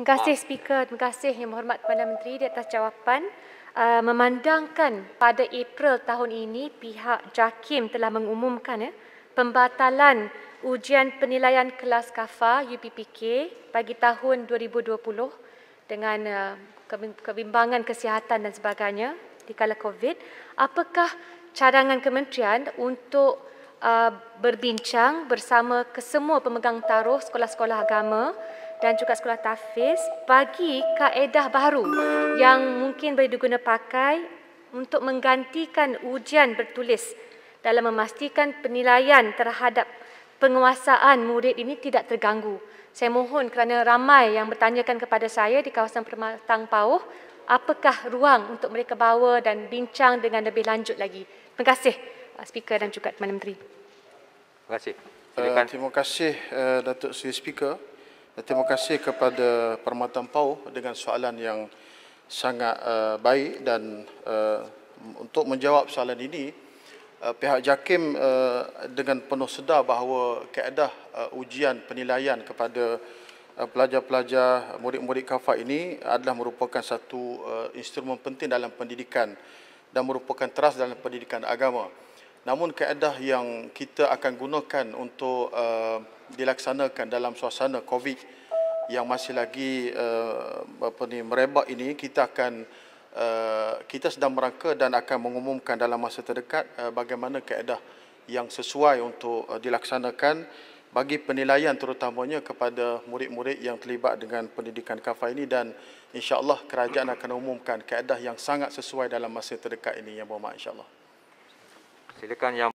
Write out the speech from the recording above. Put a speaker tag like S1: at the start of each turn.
S1: Terima kasih Speaker, terima kasih Yang Berhormat Perdana Menteri di atas jawapan. Uh, memandangkan pada April tahun ini pihak JAKIM telah mengumumkan ya, pembatalan ujian penilaian kelas KAFA UPPK bagi tahun 2020 dengan uh, kebimbangan kesihatan dan sebagainya di kala COVID. Apakah cadangan kementerian untuk uh, berbincang bersama kesemua pemegang taruh sekolah-sekolah agama dan juga sekolah tahfiz bagi kaedah baru yang mungkin boleh diguna pakai untuk menggantikan ujian bertulis dalam memastikan penilaian terhadap penguasaan murid ini tidak terganggu. Saya mohon kerana ramai yang bertanyakan kepada saya di kawasan Permatang Pauh, apakah ruang untuk mereka bawa dan bincang dengan lebih lanjut lagi. Terima kasih uh, Speaker dan juga Perdana Menteri.
S2: Terima kasih.
S3: Uh, terima kasih uh, Datuk Seri Speaker. Terima kasih kepada Permatan Pau dengan soalan yang sangat uh, baik dan uh, untuk menjawab soalan ini uh, pihak JAKIM uh, dengan penuh sedar bahawa kaedah uh, ujian penilaian kepada uh, pelajar-pelajar murid-murid kafa ini adalah merupakan satu uh, instrumen penting dalam pendidikan dan merupakan teras dalam pendidikan agama. Namun kaedah yang kita akan gunakan untuk uh, dilaksanakan dalam suasana COVID yang masih lagi uh, apa ni merebak ini kita akan uh, kita sedang merangka dan akan mengumumkan dalam masa terdekat uh, bagaimana kaedah yang sesuai untuk uh, dilaksanakan bagi penilaian terutamanya kepada murid-murid yang terlibat dengan pendidikan kafa ini dan insya-Allah kerajaan akan umumkan kaedah yang sangat sesuai dalam masa terdekat ini yang bermakna insya-Allah.
S2: Silakan yang